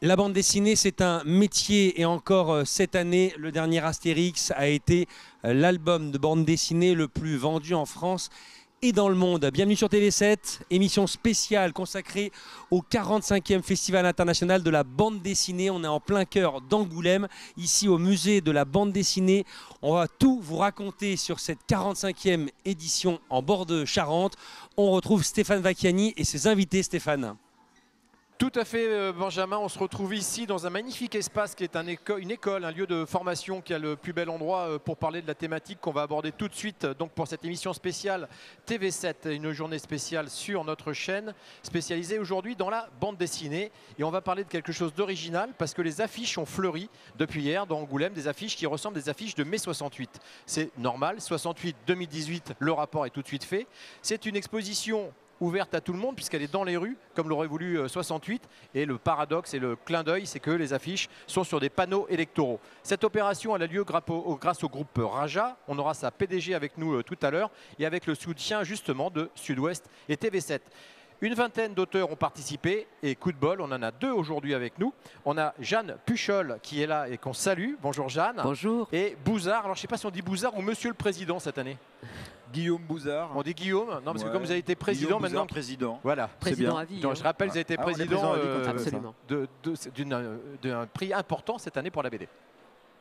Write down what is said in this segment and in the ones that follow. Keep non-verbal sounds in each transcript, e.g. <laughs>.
La bande dessinée, c'est un métier et encore euh, cette année, le dernier Astérix a été euh, l'album de bande dessinée le plus vendu en France et dans le monde. Bienvenue sur TV7, émission spéciale consacrée au 45e Festival international de la bande dessinée. On est en plein cœur d'Angoulême, ici au musée de la bande dessinée. On va tout vous raconter sur cette 45e édition en bord de Charente. On retrouve Stéphane Vacchiani et ses invités Stéphane. Tout à fait, euh, Benjamin. On se retrouve ici dans un magnifique espace qui est un une école, un lieu de formation qui a le plus bel endroit euh, pour parler de la thématique qu'on va aborder tout de suite. Donc pour cette émission spéciale TV7, une journée spéciale sur notre chaîne, spécialisée aujourd'hui dans la bande dessinée. Et on va parler de quelque chose d'original parce que les affiches ont fleuri depuis hier dans Angoulême, des affiches qui ressemblent des affiches de mai 68. C'est normal, 68-2018, le rapport est tout de suite fait. C'est une exposition ouverte à tout le monde puisqu'elle est dans les rues, comme l'aurait voulu 68. Euh, et le paradoxe et le clin d'œil, c'est que les affiches sont sur des panneaux électoraux. Cette opération elle a lieu grâce au groupe Raja. On aura sa PDG avec nous euh, tout à l'heure et avec le soutien justement de Sud-Ouest et TV7. Une vingtaine d'auteurs ont participé et coup de bol, on en a deux aujourd'hui avec nous. On a Jeanne Puchol qui est là et qu'on salue. Bonjour Jeanne. Bonjour. Et Bouzard, alors je ne sais pas si on dit Bouzard ou Monsieur le Président cette année. Guillaume Bouzard. On dit Guillaume Non, parce que comme vous avez été président maintenant. président. Voilà. Président à vie. je rappelle, vous avez été Ah, président euh, d'un prix important cette année pour la BD.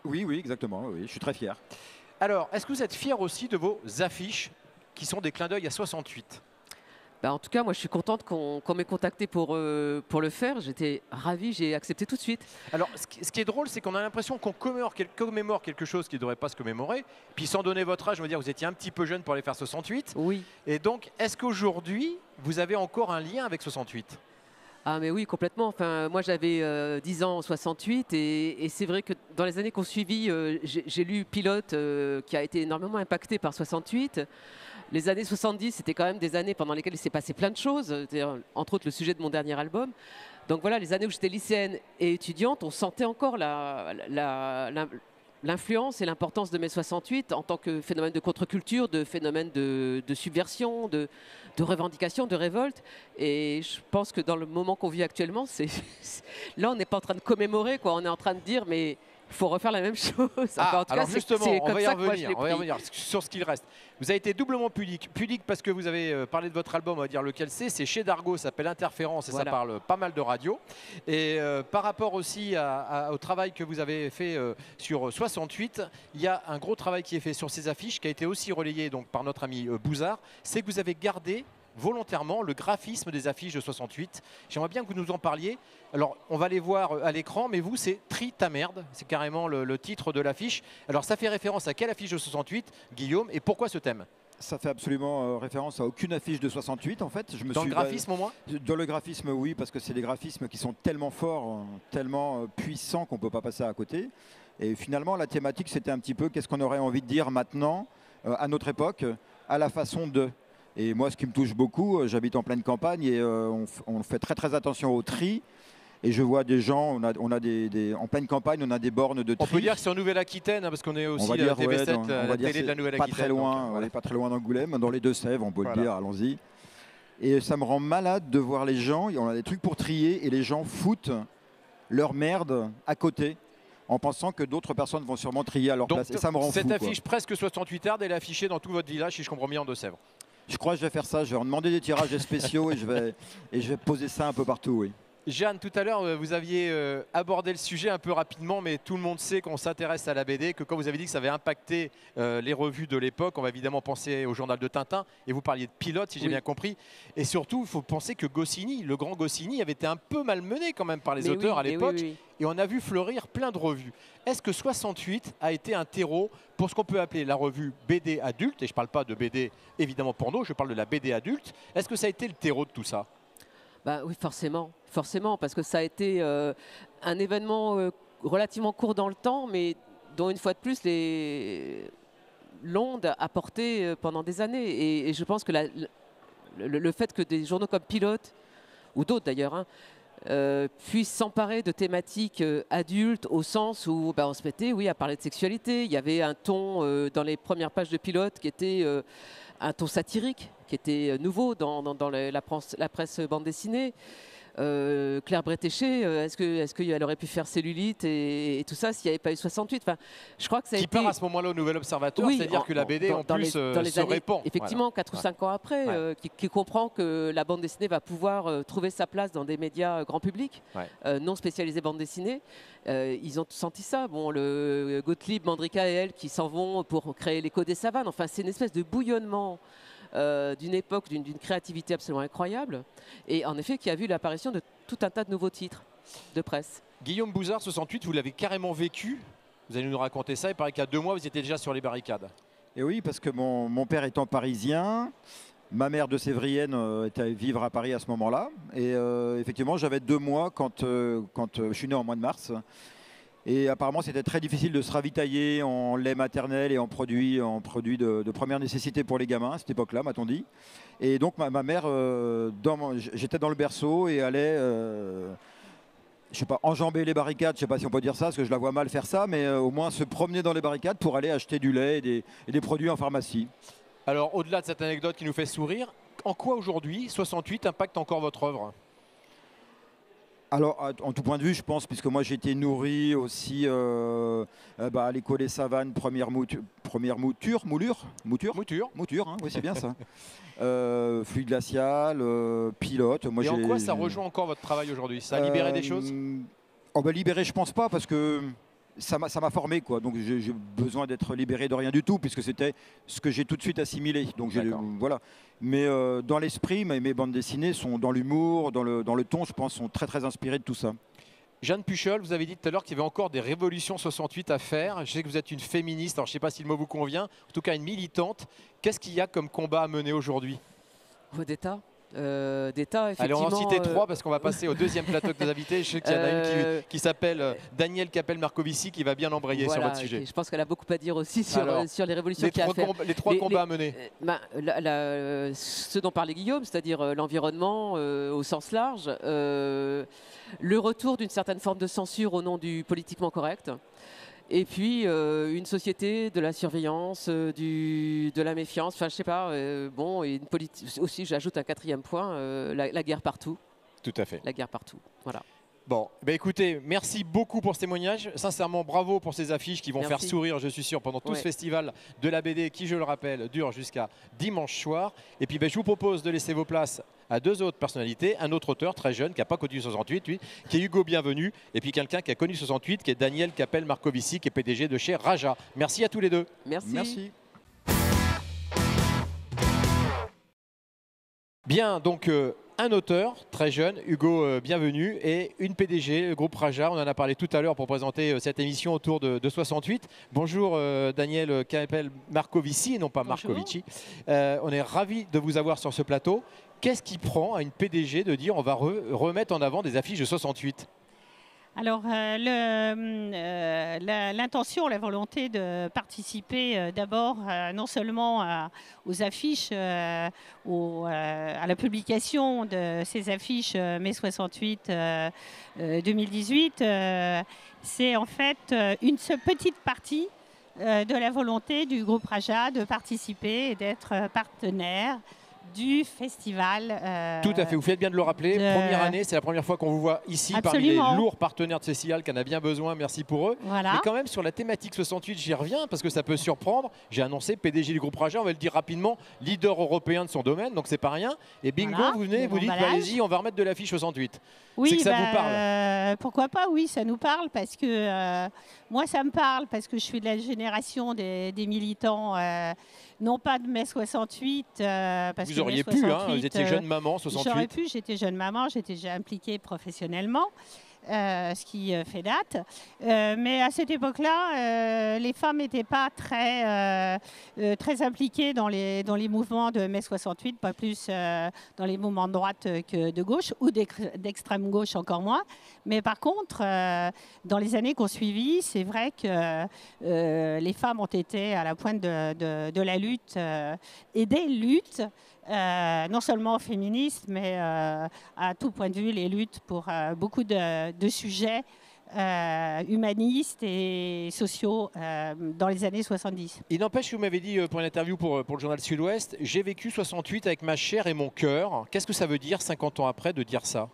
Oui, oui, exactement. Oui, je suis très fier. Alors, est-ce que vous êtes fier aussi de vos affiches qui sont des clins d'œil à 68 bah, en tout cas, moi, je suis contente qu'on m'ait contacté pour, euh, pour le faire. J'étais ravie, j'ai accepté tout de suite. Alors, ce qui, est drôle, c'est qu'on a l'impression qu'on commémore, commémore, quelque chose qui ne devrait pas se commémorer. Puis, sans donner votre âge, je veux dire, vous étiez un petit peu jeune pour aller faire 68. Oui. Et donc, est-ce qu'aujourd'hui, vous avez encore un lien avec 68 ah mais oui, complètement. Enfin, moi j'avais 10 euh, ans en 68 et, c'est vrai que dans les années qu'on suivi, euh, j'ai lu Pilote qui a été énormément impacté par 68 les années 70, c'était quand même des années pendant lesquelles il s'est passé plein de choses, entre autres le sujet de mon dernier album. Donc voilà, les années où j'étais lycéenne et étudiante, on sentait encore l'influence et l'importance de mai 68 en tant que phénomène de contre-culture, de phénomène de, subversion, de, revendication, de révolte. Et je pense que dans le moment qu'on vit actuellement, <laughs> là, on n'est pas en train de commémorer, quoi. on est en train de dire, mais faut refaire la même <laughs> chose. Ah, alors justement, on va, y revenir, on va y revenir sur ce qu'il reste. Vous avez été doublement pudique. Pudique parce que vous avez euh, parlé de votre album, on va dire lequel c'est. C'est chez Dargo, ça s'appelle Interférence et ça parle pas mal de radio. Et euh, par rapport aussi au travail que vous avez fait euh, sur 68, il y a un gros travail qui est fait sur ces affiches qui a été aussi relayé donc, par notre ami Bouzard. C'est que vous avez gardé volontairement le graphisme des affiches de 68. J'aimerais bien que vous nous en parliez. Alors, on va les voir euh, à l'écran, mais vous, c'est Tri ta merde. C'est carrément le, titre de l'affiche. Alors, ça fait référence à quelle affiche de 68, Guillaume, et pourquoi ce thème? Ça fait absolument euh, référence à aucune affiche de 68 en fait. Je me Dans le graphisme au moins? Dans le graphisme oui, parce que c'est des graphismes qui sont tellement forts, euh, tellement puissants qu'on ne peut pas passer à côté. Et finalement la thématique c'était un petit peu qu'est-ce qu'on aurait envie de dire maintenant, à notre époque, à la façon de. Et moi, ce qui me touche beaucoup, euh, j'habite en pleine campagne et euh, on, fait très très attention au tri. Et je vois des gens, on a, on a des, en pleine campagne, on a des bornes de tri. On peut dire que c'est en Nouvelle-Aquitaine, hein, parce qu'on est aussi à la TV7, la télé de la Nouvelle-Aquitaine. Pas très loin, on n'est pas très loin d'Angoulême, dans les Deux-Sèvres, on peut le dire, allons-y. Et ça me rend malade de voir les gens, on a des trucs pour trier, et les gens foutent leur merde à côté en pensant que d'autres personnes vont sûrement trier à leur place. Et ça me rend cette affiche presque 68 heures, elle est affichée dans tout votre village, si je comprends bien, en Deux-Sèvres. Je crois que je vais faire ça. Je vais en demander des tirages spéciaux et je vais, poser ça un peu partout, oui. Jeanne, tout à l'heure, euh, vous aviez euh, abordé le sujet un peu rapidement, mais tout le monde sait qu'on s'intéresse à la BD, que quand vous avez dit que ça avait impacté euh, les revues de l'époque, on va évidemment penser au journal de Tintin, et vous parliez de pilote, si j'ai bien compris. Et surtout, il faut penser que Goscinny, le grand Goscinny, avait été un peu malmené quand même par les auteurs à l'époque, et on a vu fleurir plein de revues. Est-ce que 68 a été un terreau pour ce qu'on peut appeler la revue BD adulte, et je ne parle pas de BD évidemment porno, je parle de la BD adulte, est-ce que ça a été le terreau de tout ça? Bah oui, forcément, forcément, parce que ça a été euh, un événement euh, relativement court dans le temps, mais dont une fois de plus les l'onde a porté euh, pendant des années. Et, je pense que le, fait que des journaux comme Pilote ou d'autres d'ailleurs hein, puissent s'emparer de thématiques adultes au sens où bah, on se mettait, oui, à parler de sexualité. Il y avait un ton dans les premières pages de Pilote qui était un ton satirique qui était nouveau dans, la, presse, bande dessinée. Euh, Claire Bretéché, euh, est-ce qu'elle est aurait pu faire cellulite et, et tout ça s'il n'y avait pas eu 68 enfin, je crois que ça a Qui été... part à ce moment-là au Nouvel Observateur, Oui, c'est-à-dire que la BD dans- en dans plus les- euh, dans les se années- répand. Effectivement, 4 ou 5 ans après, Ouais. euh, qui, qui comprend que la bande dessinée va pouvoir euh, trouver sa place dans des médias grand public, Ouais. non spécialisés bande dessinée. Ils ont senti ça. Bon, le Gottlieb, Mandrika et elle qui s'en vont pour créer l'écho des savanes. Enfin, c'est une espèce de bouillonnement. Euh, d'une époque, d'une créativité absolument incroyable, et en effet qui a vu l'apparition de tout un tas de nouveaux titres de presse. Guillaume Bouzard, 68, vous l'avez carrément vécu. Vous allez nous raconter ça. Il paraît a deux mois, vous étiez déjà sur les barricades. Et oui, parce que mon, mon père étant parisien, ma mère de Sévrienne euh, était à vivre à Paris à ce moment-là. Et euh, effectivement, j'avais deux mois quand, euh, quand je suis né en mois de mars. Et apparemment, c'était très difficile de se ravitailler en lait maternel et en produits, en produits de, première nécessité pour les gamins à cette époque-là, m'a-t-on dit. Et donc, ma, mère, euh, j'étais dans le berceau et allait. euh, je sais pas, enjamber les barricades, je sais pas si on peut dire ça, parce que je la vois mal faire ça, mais euh, au moins se promener dans les barricades pour aller acheter du lait et des produits en pharmacie. Alors, au-delà de cette anecdote qui nous fait sourire, en quoi aujourd'hui 68 impacte encore votre œuvre? Alors, en tout point de vue, je pense, puisque moi j'ai été nourri aussi euh, euh, bah, à l'école des savanes, première, moutu- première mouture, moulure, mouture, Mouture. mouture, hein, oui c'est bien ça. <laughs> Euh, fluide glacial, euh, pilote. Moi, Et en quoi ça rejoint encore votre travail aujourd'hui? Ça a libéré des choses? Oh, bah, Libéré, je pense pas, parce que ça m'a formé, quoi. Donc j'ai besoin d'être libéré de rien du tout, puisque c'était ce que j'ai tout de suite assimilé. Donc voilà. Mais euh, dans l'esprit, mes, mes bandes dessinées sont dans l'humour, dans le, dans le ton, je pense, sont très très inspirées de tout ça. Jeanne Puchol, vous avez dit tout à l'heure qu'il y avait encore des révolutions 68 à faire. Je sais que vous êtes une féministe, alors je ne sais pas si le mot vous convient, en tout cas une militante. Qu'est-ce qu'il y a comme combat à mener aujourd'hui? Oh, D'État, euh, d'État, Allez, on va en citer euh, trois parce qu'on va passer au deuxième plateau de nos invités. Je sais qu'il y en a une Euh, qui, qui s'appelle euh, Daniel Capel-Marcovici qui va bien embrayer sur voilà, votre sujet. et Je pense qu'elle a beaucoup à dire aussi sur, Alors, euh, sur les révolutions qu'il a à faire. les trois Les- combats les- à mener. Euh, ben, la- la- euh, ce dont parlait Guillaume, c'est-à-dire euh, l'environnement euh, au sens large, euh, le retour d'une certaine forme de censure au nom du politiquement correct, et puis euh, une société de la surveillance, euh, du, de la méfiance, enfin je sais pas, euh, bon, et une politique aussi, j'ajoute un quatrième point, la, la guerre partout, Tout à fait. la guerre partout, voilà. Bon, ben écoutez, merci beaucoup pour ce témoignage. Sincèrement, bravo pour ces affiches qui vont Merci. faire sourire, je suis sûr, pendant tout Ouais. ce festival de la BD qui, je le rappelle, dure jusqu'à dimanche soir. Et puis, ben, je vous propose de laisser vos places à deux autres personnalités. Un autre auteur très jeune qui n'a pas connu 68, lui, qui est Hugo Bienvenu. Et puis quelqu'un qui a connu 68, qui est Daniel Capel-Marcovici, qui est PDG de chez Raja. Merci à tous les deux. Merci. Merci. Bien, donc euh, un auteur très jeune, Hugo euh, Bienvenu, et une PDG, le groupe Raja. On en a parlé tout à l'heure pour présenter euh, cette émission autour de, de 68. Bonjour euh, Daniel Capel Marcovici, et non pas Bonjour. Marcovici. Euh, on est ravis de vous avoir sur ce plateau. Qu'est-ce qui prend à une PDG de dire on va re- remettre en avant des affiches de 68 Alors, euh, le, euh, l'intention, la volonté de participer euh, d'abord non seulement aux affiches, à la publication de ces affiches mai 68 euh, euh, 2018, euh, c'est en fait une petite partie de la volonté du groupe Raja de participer et d'être partenaire du festival. euh, Tout à fait, vous faites bien de le rappeler. de- Première année, c'est la première fois qu'on vous voit ici parmi Absolument. les lourds partenaires de Cécile qui en a bien besoin. Merci pour eux. Voilà. Mais quand même, sur la thématique 68, j'y reviens parce que ça peut surprendre. J'ai annoncé PDG du groupe Raja, on va le dire rapidement, leader européen de son domaine, donc c'est pas rien. Et bingo, Voilà, vous venez, vous dites, bah, allez-y, on va remettre de l'affiche 68. Oui, C'est que ça vous bah, parle. euh, pourquoi pas Oui, ça nous parle parce que euh, moi, ça me parle parce que je suis de la génération des, des militants, non pas de mai 68. euh, parce Vous que auriez mai pu, hein, 68, vous étiez euh, jeune maman, J'aurais 68. pu, j'étais jeune maman, j'étais déjà impliquée professionnellement. Euh, ce qui euh, fait date. Euh, mais à cette époque-là, les femmes n'étaient pas très, très impliquées dans les, dans les mouvements de mai 68, pas plus dans les mouvements de droite que de gauche, ou d'ex- d'extrême gauche encore moins. Mais par contre, dans les années qui ont suivi, c'est vrai que les femmes ont été à la pointe de, de- la lutte et des luttes, euh, non seulement féministes, mais euh, à tout point de vue, les luttes pour euh, beaucoup de, de sujets humanistes et sociaux dans les années 70. Il n'empêche que vous m'avez dit pour une interview pour, pour le journal Sud-Ouest, j'ai vécu 68 avec ma chair et mon cœur. Qu'est-ce que ça veut dire 50 ans après de dire ça?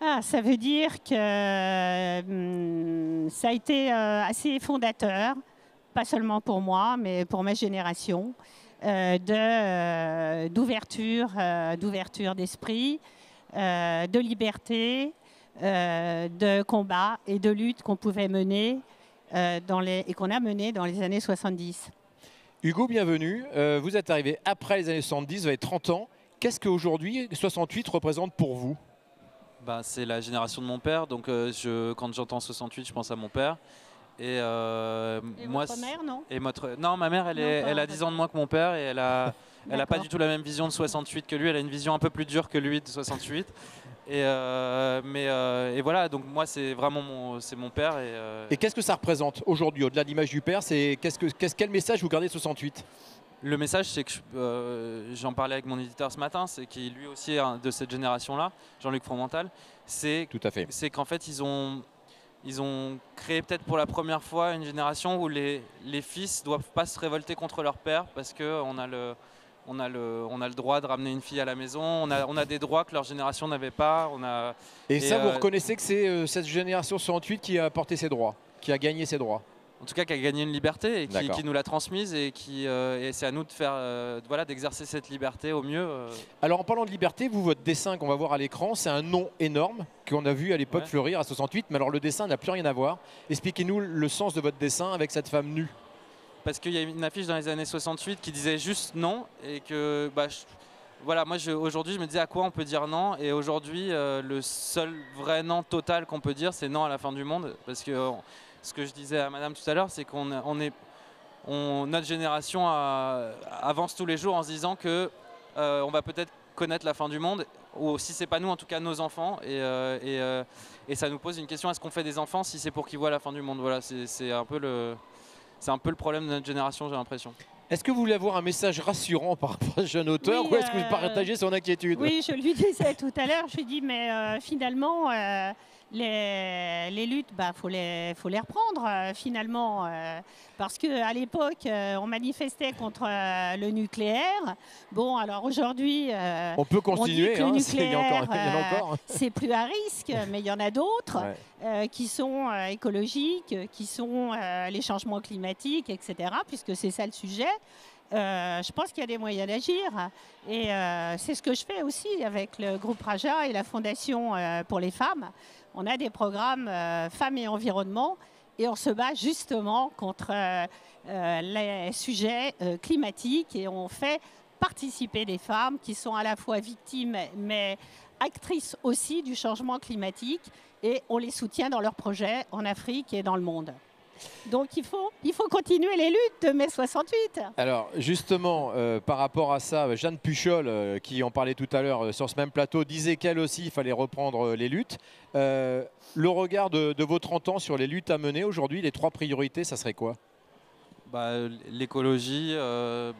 Ah, ça veut dire que hum, ça a été euh, assez fondateur, pas seulement pour moi, mais pour ma génération, de, euh, d'ouverture, euh, d'ouverture d'esprit, euh, de liberté, euh, de combat et de lutte qu'on pouvait mener euh, dans les, et qu'on a mené dans les années 70. Hugo, bienvenue. Euh, vous êtes arrivé après les années 70, vous avez 30 ans. Qu'est-ce qu'aujourd'hui 68 représente pour vous? Bah, c'est la génération de mon père, donc euh, je, quand j'entends 68, je pense à mon père. Et, euh, Et moi, votre c'est- mère, non et votre- non, ma mère, elle, Non, est, pas elle a en 10 fait. ans de moins que mon père et elle a, <laughs> elle a pas du tout la même vision de 68 que lui. Elle a une vision un peu plus dure que lui de 68. Et, euh, mais, euh, et voilà, donc moi, c'est vraiment mon, c'est mon père. Et, euh, Et qu'est-ce que ça représente aujourd'hui, au-delà de l'image du père C'est qu'est-ce que, qu'est-ce- quel message vous gardez de 68 Le message, c'est que euh, j'en parlais avec mon éditeur ce matin, c'est qu'il lui aussi est un de cette génération-là, Jean-Luc Fromental. C'est Tout à fait. c'est qu'en fait, ils ont, ils ont créé peut-être pour la première fois une génération où les, les fils ne doivent pas se révolter contre leur père parce qu'on a le. On a, le, on a le droit de ramener une fille à la maison, on a, on a des droits que leur génération n'avait pas. On a, Et, Et, ça, vous euh, reconnaissez que c'est euh, cette génération 68 qui a apporté ses droits, qui a gagné ses droits? En tout cas, qui a gagné une liberté et qui, nous l'a transmise et, qui, euh, c'est à nous de faire, euh, voilà, d'exercer cette liberté au mieux. euh. Alors en parlant de liberté, vous, votre dessin qu'on va voir à l'écran, c'est un nom énorme qu'on a vu à l'époque Ouais. fleurir à 68, mais alors le dessin n'a plus rien à voir. Expliquez-nous le sens de votre dessin avec cette femme nue. parce qu'il y a une affiche dans les années 68 qui disait juste non et que bah, je- voilà moi aujourd'hui je me disais à quoi on peut dire non? et aujourd'hui euh, le seul vrai non total qu'on peut dire c'est non à la fin du monde parce que ce que je disais à madame tout à l'heure c'est qu'on on est on, notre génération a- avance tous les jours en se disant que euh, on va peut-être connaître la fin du monde ou si c'est pas nous en tout cas nos enfants et, euh, et, euh, et ça nous pose une question est-ce qu'on fait des enfants si c'est pour qu'ils voient la fin du monde? Voilà c'est un peu le c'est un peu le problème de notre génération, j'ai l'impression. Est-ce que vous voulez avoir un message rassurant par rapport à ce jeune auteur Oui, ou est-ce que vous partagez son inquiétude? Oui, je lui disais tout à l'heure, je lui dis, mais euh, finalement, euh, les, les luttes, il bah, faut, les, faut les reprendre, euh, finalement. euh, parce qu'à l'époque, euh, on manifestait contre le nucléaire. Bon, alors aujourd'hui, On peut on dit continuer, que le hein, c'est- plus à risque, mais il y en a d'autres Ouais. qui sont écologiques, qui sont les changements climatiques, etc., puisque c'est ça le sujet. Euh, je pense qu'il y a des moyens d'agir. Et euh, c'est ce que je fais aussi avec le groupe Raja et la Fondation euh, pour les femmes. On a des programmes euh, femmes et environnement et on se bat justement contre euh, euh, les sujets climatiques et on fait participer des femmes qui sont à la fois victimes mais actrices aussi du changement climatique et on les soutient dans leurs projets en Afrique et dans le monde. Donc il faut, il faut continuer les luttes de mai 68. Alors justement, euh, par rapport à ça, Jeanne Puchol, euh, qui en parlait tout à l'heure euh, sur ce même plateau, disait qu'elle aussi, il fallait reprendre les luttes. Euh, le regard de, de vos 30 ans sur les luttes à mener aujourd'hui, les trois priorités, ça serait quoi? Bah, L'écologie, euh,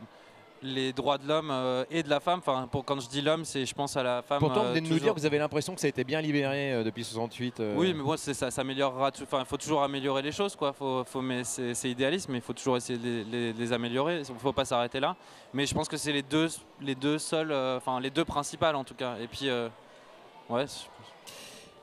les droits de l'homme euh, et de la femme. Enfin, pour, quand je dis l'homme, c'est je pense à la femme. Pourtant, vous euh, venez de nous dire que vous avez l'impression que ça a été bien libéré euh, depuis 68. euh. Oui, mais bon, c'est- ça s'améliorera. Enfin, il faut toujours améliorer les choses, quoi. Faut, faut, mais c'est idéaliste, mais il faut toujours essayer de les, les- les améliorer. Il ne faut pas s'arrêter là. Mais je pense que c'est les deux, les deux seuls, enfin les deux principales en tout cas. Et puis, euh, ouais.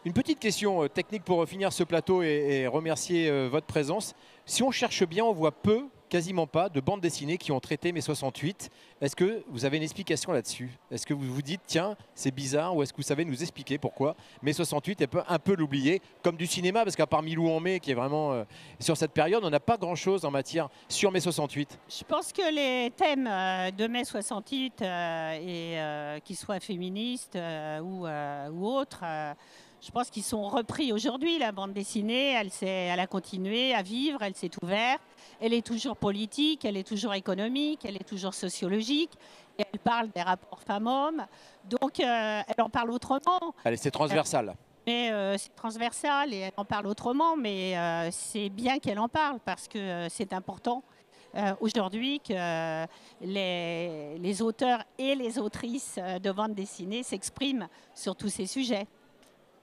Une petite question technique pour finir ce plateau et, et remercier votre présence. Si on cherche bien, on voit peu, quasiment pas, de bandes dessinées qui ont traité mai 68. Est-ce que vous avez une explication là-dessus? Est-ce que vous vous dites, tiens, c'est bizarre, ou est-ce que vous savez nous expliquer pourquoi mai 68 est un peu l'oublier, comme du cinéma, parce qu'à part Milou en mai, qui est vraiment euh, sur cette période, on n'a pas grand-chose en matière sur mai 68. Je pense que les thèmes euh, de mai 68, euh, et qu'ils soient féministes ou, autres, je pense qu'ils sont repris aujourd'hui. La bande dessinée, elle, s'est- elle a continué à vivre, elle s'est ouverte, elle est toujours politique, elle est toujours économique, elle est toujours sociologique, et elle parle des rapports femmes-hommes. Donc, euh, elle en parle autrement. Allez, c'est transversal. Mais euh, c'est transversal et elle en parle autrement, mais euh, c'est bien qu'elle en parle parce que c'est important euh, aujourd'hui que euh, les, les auteurs et les autrices euh, de bande dessinée s'expriment sur tous ces sujets.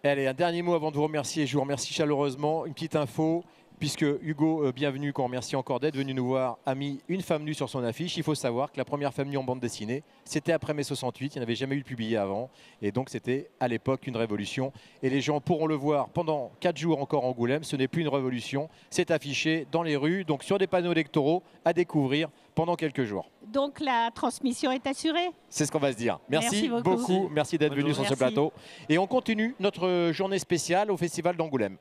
Allez, un dernier mot avant de vous remercier. Je vous remercie chaleureusement. Une petite info. puisque Hugo, euh, bienvenue, qu'on remercie encore d'être venu nous voir, a mis une femme nue sur son affiche. Il faut savoir que la première femme nue en bande dessinée, c'était après mai 68, il n'y avait jamais eu publié avant, et donc c'était à l'époque une révolution. Et les gens pourront le voir pendant 4 jours encore en Angoulême, ce n'est plus une révolution, c'est affiché dans les rues, donc sur des panneaux électoraux à découvrir pendant quelques jours. Donc la transmission est assurée C'est ce qu'on va se dire. Merci, Merci beaucoup. beaucoup, merci d'être venu sur ce plateau. Et on continue notre journée spéciale au Festival d'Angoulême.